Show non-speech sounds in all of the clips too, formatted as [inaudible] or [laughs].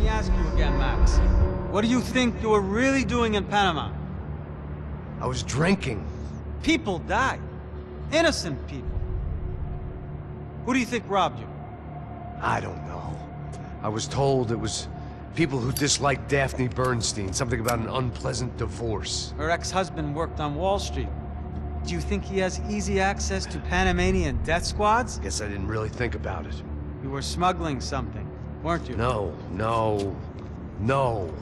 me ask you again, Max. What do you think you were really doing in Panama? I was drinking. People died. Innocent people. Who do you think robbed you? I don't know. I was told it was people who disliked Daphne Bernstein, something about an unpleasant divorce. Her ex-husband worked on Wall Street. Do you think he has easy access to Panamanian death squads? Guess I didn't really think about it. You were smuggling something, weren't you? No, no, no.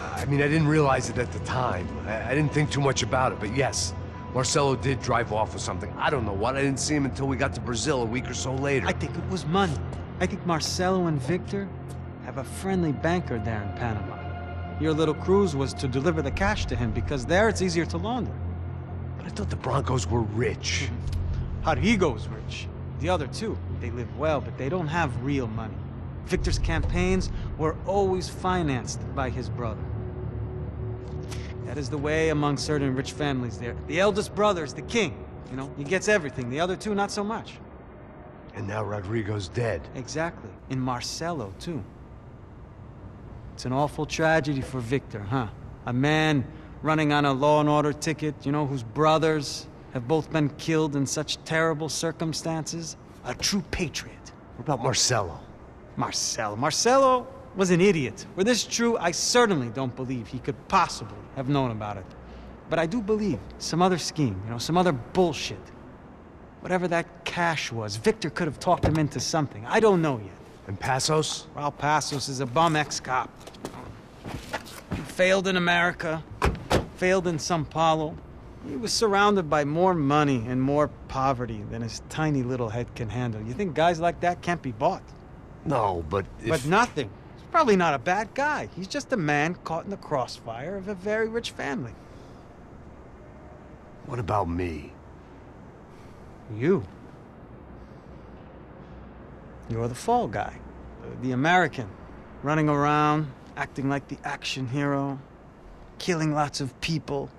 I mean, I didn't realize it at the time. I, I didn't think too much about it, but yes, Marcelo did drive off with something. I don't know what. I didn't see him until we got to Brazil a week or so later. I think it was money. I think Marcelo and Victor have a friendly banker there in Panama. Your little cruise was to deliver the cash to him because there it's easier to launder. But I thought the Brancos were rich. Hmm. Rodrigo's rich. The other two, they live well, but they don't have real money. Victor's campaigns were always financed by his brother. That is the way among certain rich families there. The eldest brother is the king. You know, he gets everything. The other two, not so much. And now Rodrigo's dead. Exactly. In Marcelo, too. It's an awful tragedy for Victor, huh? A man running on a law and order ticket, you know, whose brothers have both been killed in such terrible circumstances. A true patriot. What about Marcelo? Marcelo. Marcelo was an idiot. Were this true, I certainly don't believe he could possibly have known about it. But I do believe some other scheme, you know, some other bullshit. Whatever that cash was, Victor could have talked him into something. I don't know yet. And Passos? Raul Passos is a bum ex-cop. He failed in America, failed in Sao Paulo. He was surrounded by more money and more poverty than his tiny little head can handle. You think guys like that can't be bought? No, but if... But nothing. He's probably not a bad guy. He's just a man caught in the crossfire of a very rich family. What about me? You. You're the fall guy. The American. Running around, acting like the action hero, killing lots of people.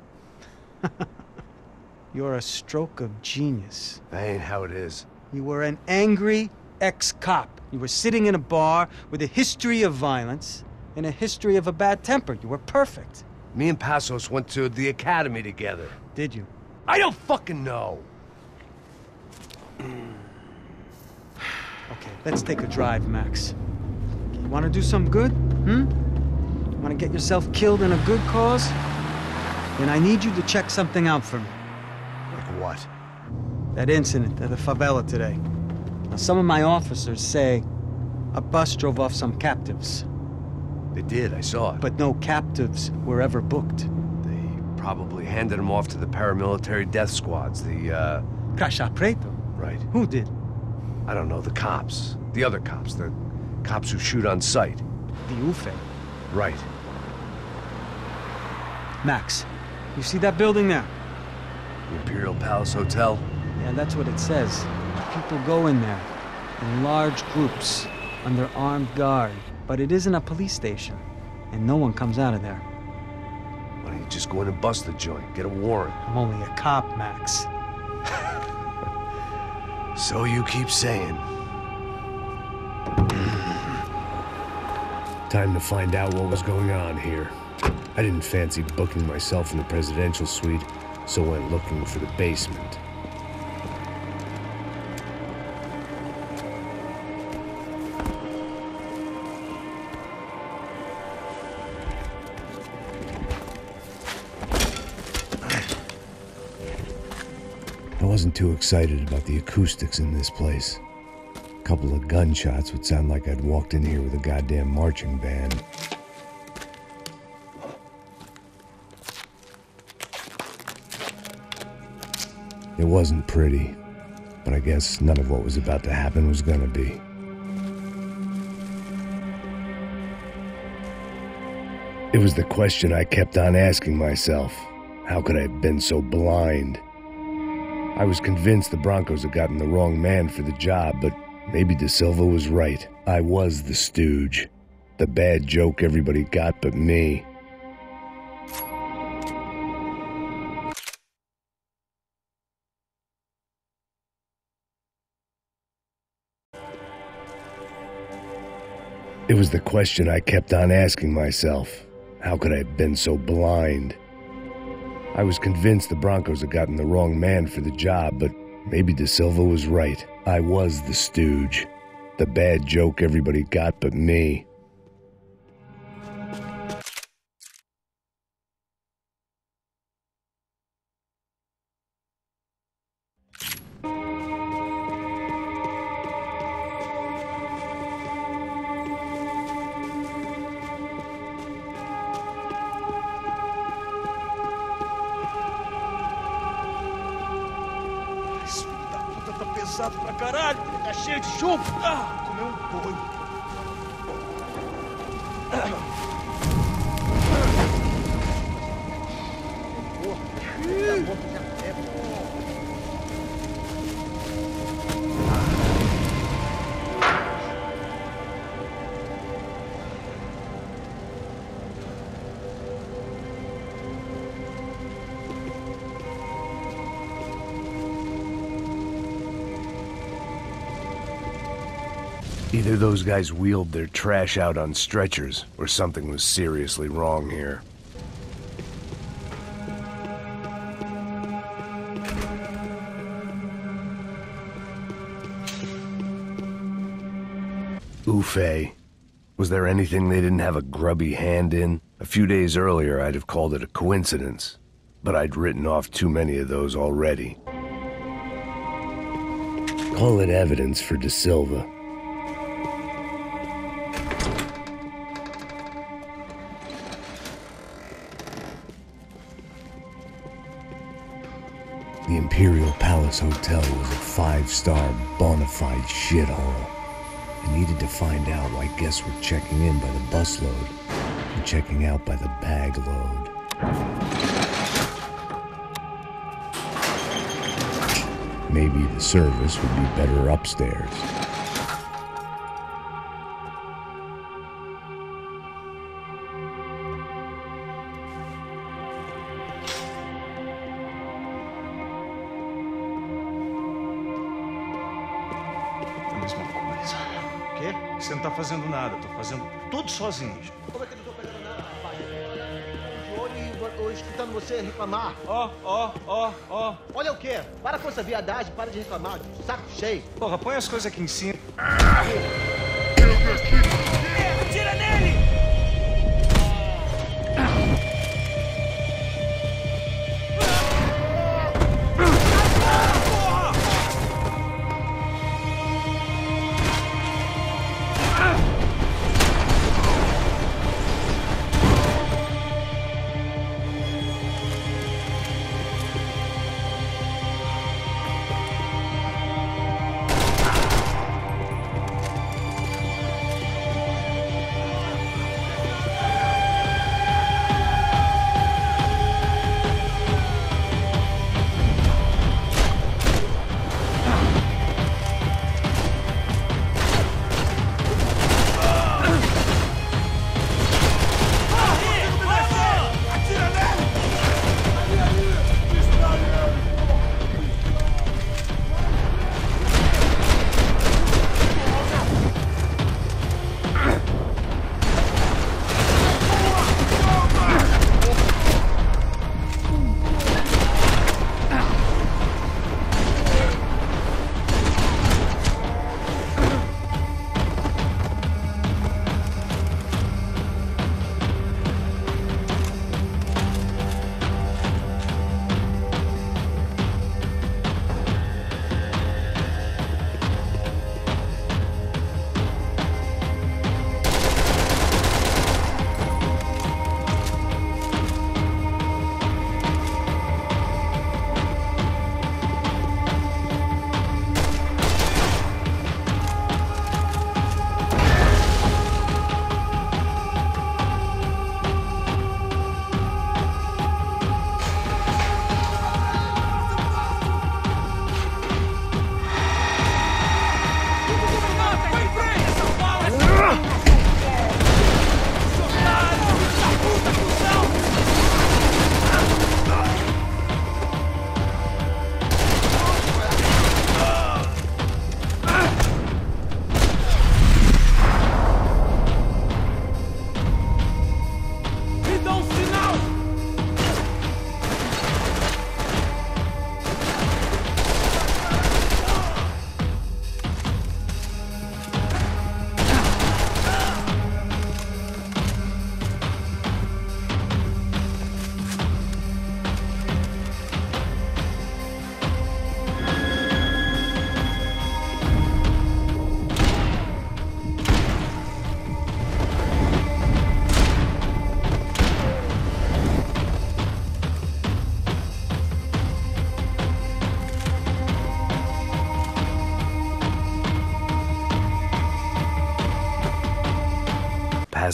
[laughs] You're a stroke of genius. That ain't how it is. You were an angry ex-cop. You were sitting in a bar with a history of violence and a history of a bad temper. You were perfect. Me and Passos went to the academy together. Did you? I don't fucking know. Okay, let's take a drive, Max. You want to do some good? Hmm? Want to get yourself killed in a good cause? Then I need you to check something out for me. Like what? That incident at the favela today. Now, some of my officers say a bus drove off some captives, They did, I saw it. but no captives were ever booked. They probably handed them off to the paramilitary death squads, the, uh... Cracha Preto? Right. Who did? I don't know, the cops. The other cops, the cops who shoot on sight. The UFE. Right. Max, you see that building there? The Imperial Palace Hotel? Yeah, that's what it says. People go in there in large groups under armed guard, but it isn't a police station, and no one comes out of there. Why don't you just go in and bust the joint? Get a warrant. I'm only a cop, Max. [laughs] So you keep saying. [clears throat] Time to find out what was going on here. I didn't fancy booking myself in the presidential suite, so went looking for the basement. Wasn't too excited about the acoustics in this place. A couple of gunshots would sound like I'd walked in here with a goddamn marching band. It wasn't pretty, but I guess none of what was about to happen was gonna be. It was the question I kept on asking myself. How could I have been so blind? I was convinced the Brancos had gotten the wrong man for the job, but maybe Da Silva was right. I was the stooge. The bad joke everybody got but me. It was the question I kept on asking myself. How could I have been so blind? I was convinced the Brancos had gotten the wrong man for the job, but maybe Da Silva was right. I was the stooge. The bad joke everybody got but me. Pesado pra caralho. Tá cheio de chumbo. Ah, comeu um boi. Either those guys wheeled their trash out on stretchers, or something was seriously wrong here. Ufe. Was there anything they didn't have a grubby hand in? A few days earlier, I'd have called it a coincidence, but I'd written off too many of those already. Call it evidence for Da Silva. Palace Hotel was a five-star bona fide shithole. I needed to find out why guests were checking in by the busload and checking out by the bag load. Maybe the service would be better upstairs. Você não tá fazendo nada, tô fazendo tudo sozinho. Como é que eu não tô pegando nada, rapaz? De olho e escutando você reclamar. Ó, ó, ó, ó. Olha o quê? Para com essa viadagem, para de reclamar. Saco cheio. Porra, põe as coisas aqui em cima.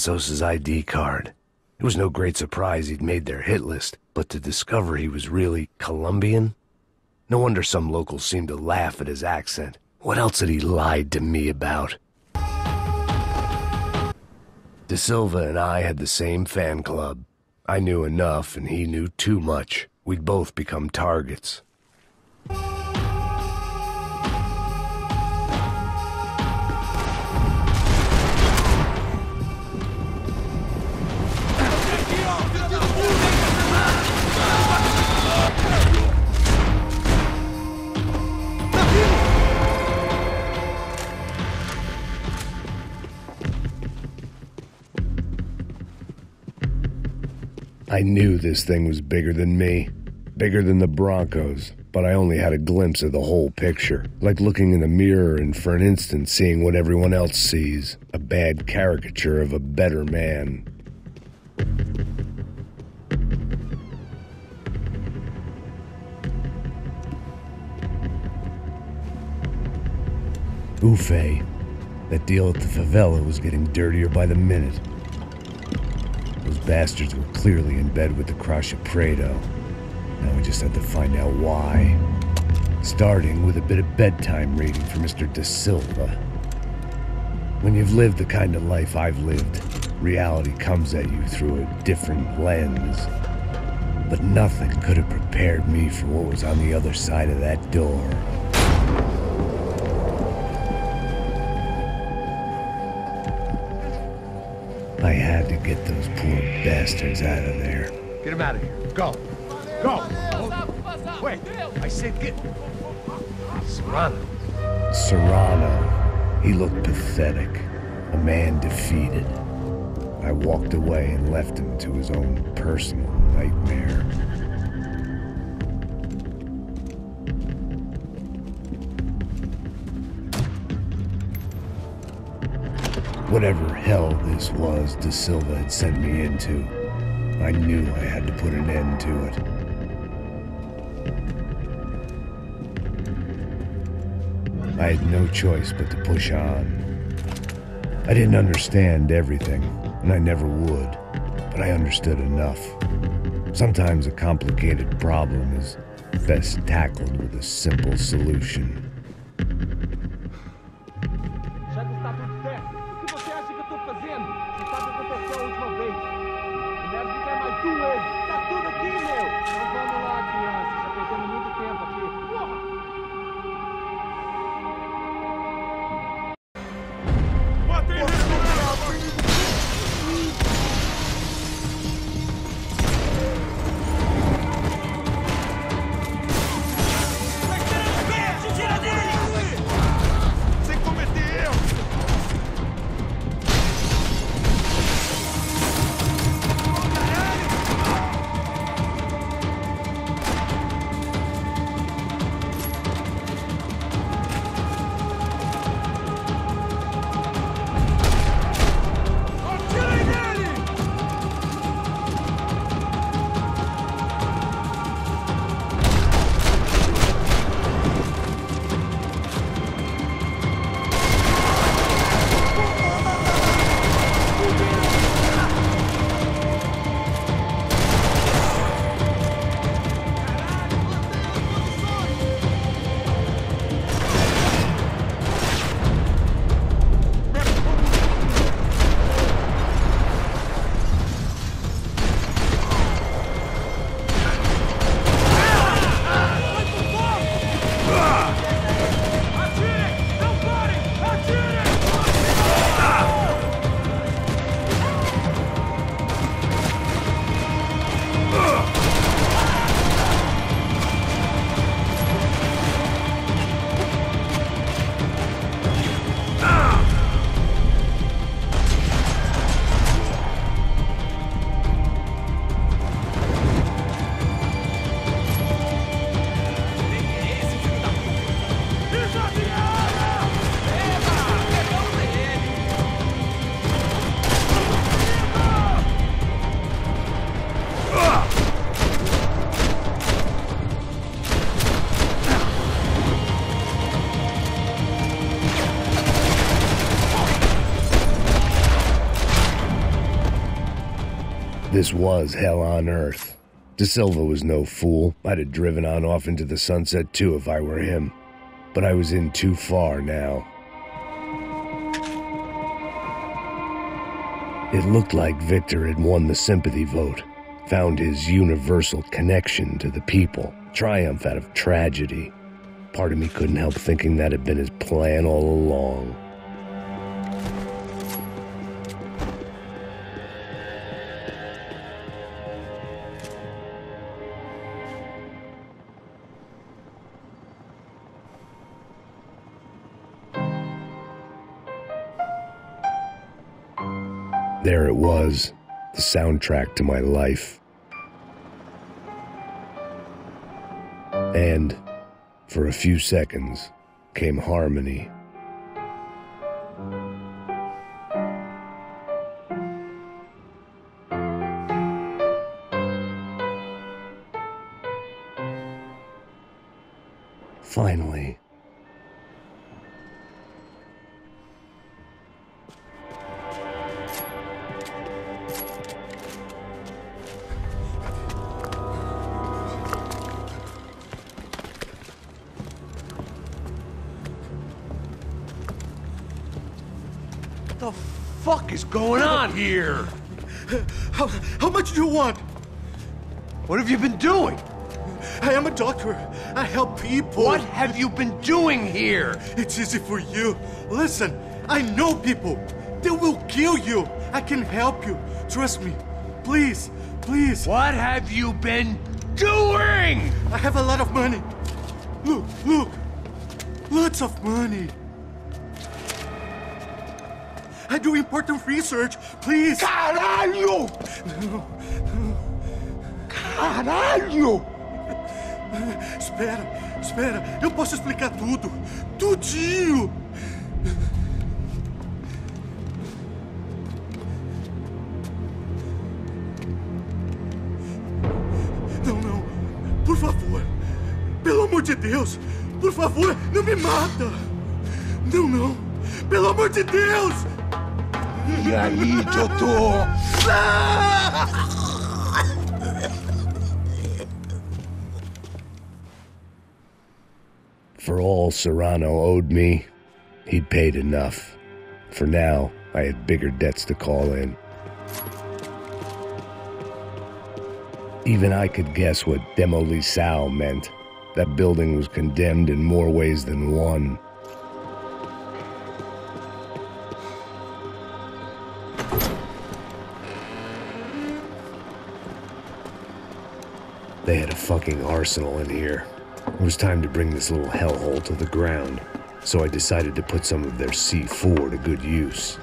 Passos' ID card. It was no great surprise he'd made their hit list, but to discover he was really Colombian? No wonder some locals seemed to laugh at his accent. What else had he lied to me about? Da Silva and I had the same fan club. I knew enough, and he knew too much. We'd both become targets. I knew this thing was bigger than me, bigger than the Brancos, but I only had a glimpse of the whole picture, like looking in the mirror and for an instant seeing what everyone else sees a bad caricature of a better man. Ufe, eh? that deal at the favela was getting dirtier by the minute. Bastards were clearly in bed with the Cracha Preto. Now we just have to find out why. Starting with a bit of bedtime reading for Mr. Da Silva. When you've lived the kind of life I've lived, reality comes at you through a different lens. But nothing could have prepared me for what was on the other side of that door. I had to get those poor bastards out of there. Get him out of here. Go. Go. Wait. I said get. Serrano. Serrano. He looked pathetic, a man defeated. I walked away and left him to his own personal nightmare. Whatever hell this was Da Silva had sent me into, I knew I had to put an end to it. I had no choice but to push on. I didn't understand everything, and I never would, but I understood enough. Sometimes a complicated problem is best tackled with a simple solution. This was hell on earth. Da Silva was no fool. I'd have driven on off into the sunset too if I were him. But I was in too far now. It looked like Victor had won the sympathy vote, found his universal connection to the people, triumph out of tragedy. Part of me couldn't help thinking that had been his plan all along. There it was, the soundtrack to my life. And, for a few seconds, came harmony. What have you been doing? I am a doctor. I help people. What have you been doing here? It's easy for you. Listen, I know people. They will kill you. I can help you. Trust me. Please, please. What have you been doing? I have a lot of money. Look, look. Lots of money. I do important research. Please. Caralho! Caralho! Espera, espera. Eu posso explicar tudo. Tudinho. Não, não. Por favor. Pelo amor de Deus. Por favor, não me mata. Não, não. Pelo amor de Deus. E aí, doutor? For all Serrano owed me, he'd paid enough. For now, I had bigger debts to call in. Even I could guess what demolisal meant. That building was condemned in more ways than one. They had a fucking arsenal in here. It was time to bring this little hellhole to the ground, so I decided to put some of their C4 to good use.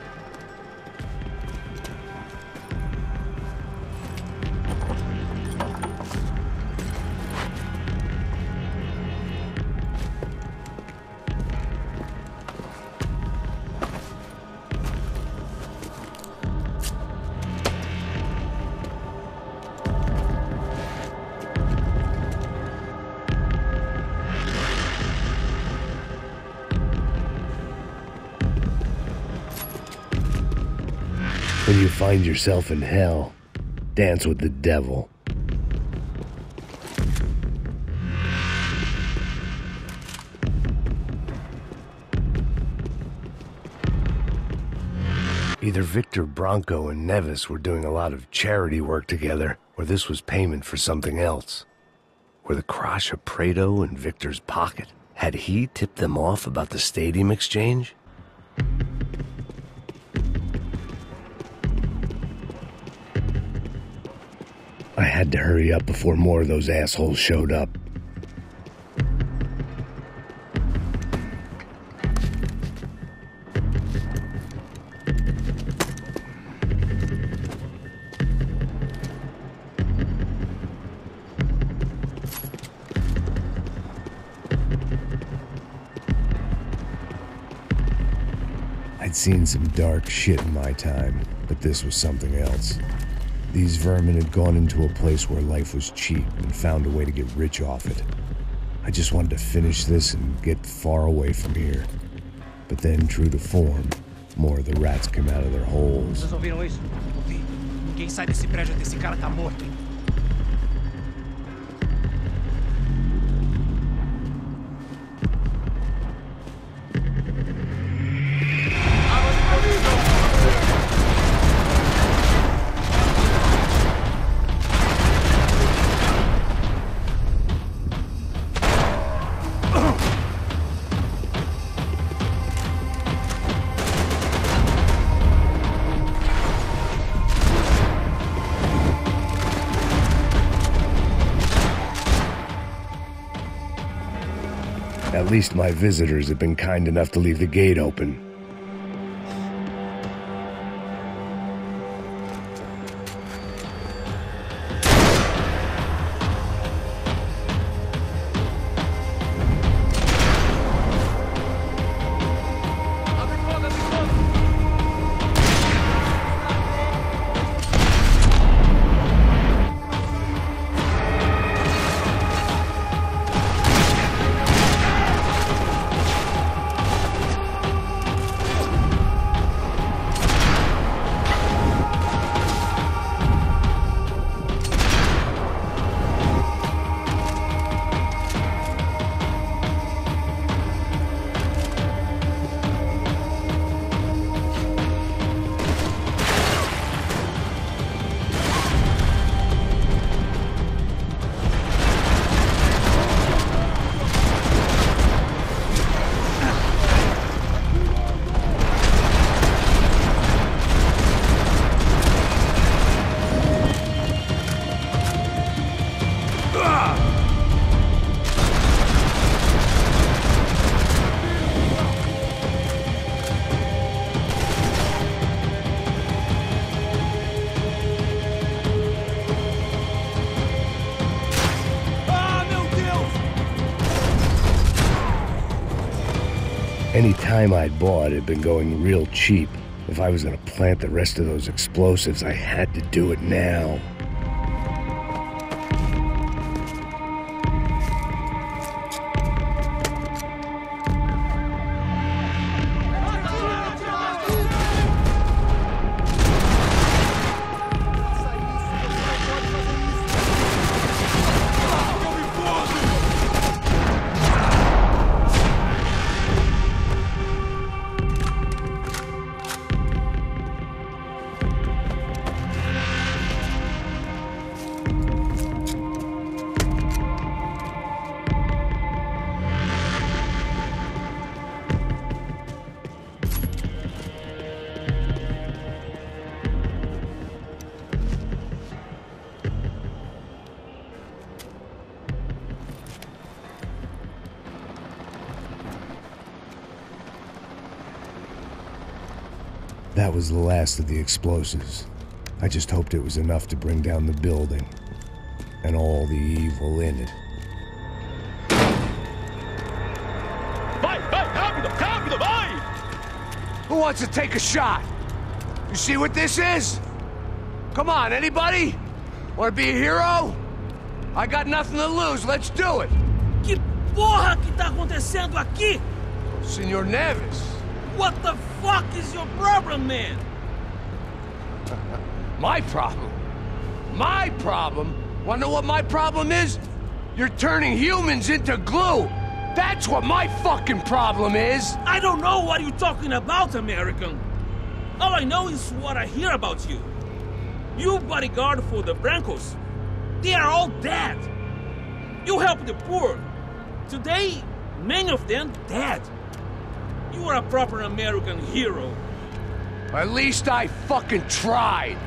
Find yourself in hell, dance with the devil. Either Victor Branco and Neves were doing a lot of charity work together, or this was payment for something else. Were the Cracha Preto in Victor's pocket? Had he tipped them off about the stadium exchange? Had to hurry up before more of those assholes showed up. I'd seen some dark shit in my time, but this was something else. These vermin had gone into a place where life was cheap and found a way to get rich off it. I just wanted to finish this and get far away from here. But then, true to form, more of the rats came out of their holes. Isso? Ninguém sai desse prédio até esse cara tá morto? At least my visitors have been kind enough to leave the gate open. Any time I'd bought it had been going real cheap. If I was gonna plant the rest of those explosives, I had to do it now. That was the last of the explosives. I just hoped it was enough to bring down the building and all the evil in it. Vai, vai, rápido, rápido, vai! Who wants to take a shot? You see what this is? Come on, anybody? Want to be a hero? I got nothing to lose. Let's do it. Que porra que tá acontecendo aqui? Senor Neves. What the fuck is your problem, man? [laughs] My problem? My problem? Wanna know what my problem is? You're turning humans into glue. That's what my fucking problem is. I don't know what you're talking about, American. All I know is what I hear about you. You bodyguard for the Brancos. They are all dead. You help the poor. Today, many of them dead. You are a proper American hero. At least I fucking tried.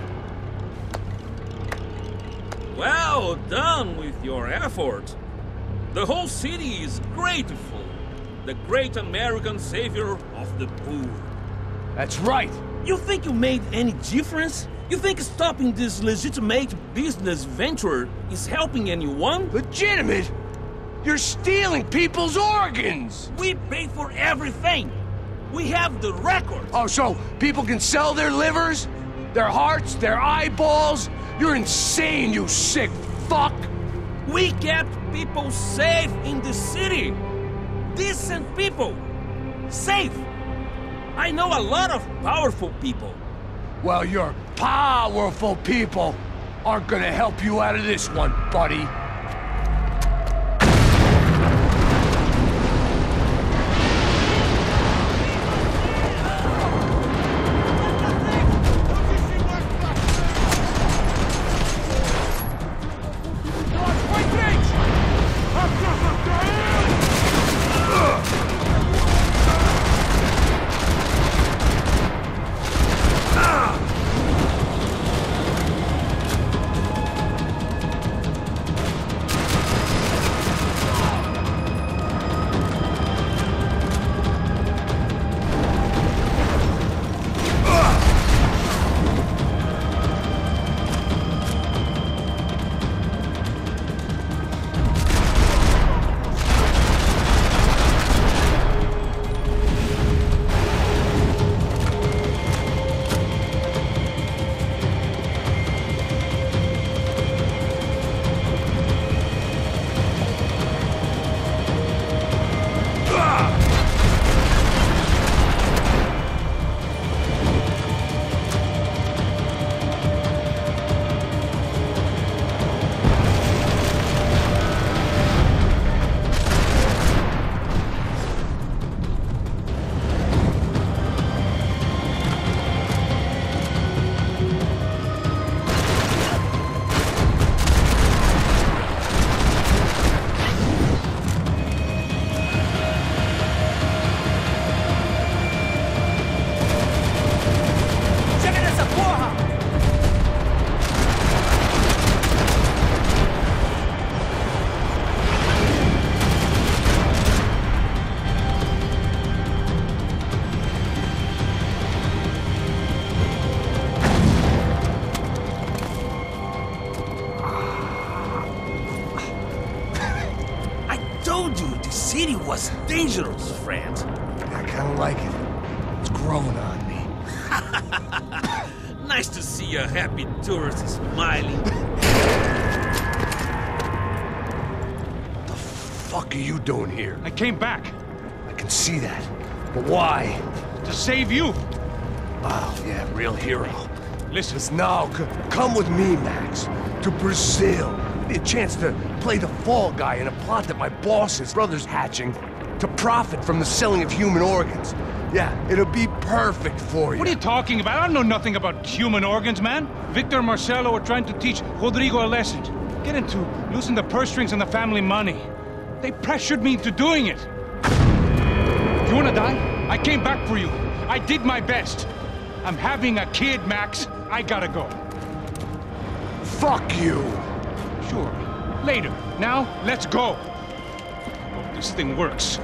Well done with your effort. The whole city is grateful. The great American savior of the poor. That's right. You think you made any difference? You think stopping this legitimate business venture is helping anyone? Legitimate? You're stealing people's organs! We pay for everything. We have the record. Oh, so people can sell their livers? Their hearts? Their eyeballs? You're insane, you sick fuck! We kept people safe in the city. Decent people. Safe. I know a lot of powerful people. Well, you're powerful people aren't gonna help you out of this one, buddy. Doing here? I came back I can see that. But why? to save you. Oh, yeah, real hero. Listen, now, come with me, Max, to Brazil. Be a chance to play the fall guy in a plot that my boss's brother's hatching to profit from the selling of human organs. Yeah, it'll be perfect for you. what are you talking about? I don't know nothing about human organs, man. Victor and Marcelo are trying to teach Rodrigo a lesson. Get into losing the purse strings and the family money. They pressured me into doing it. You wanna die? I came back for you. I did my best. I'm having a kid, Max. I gotta go. Fuck you! Sure. Later. Now, let's go. Hope this thing works.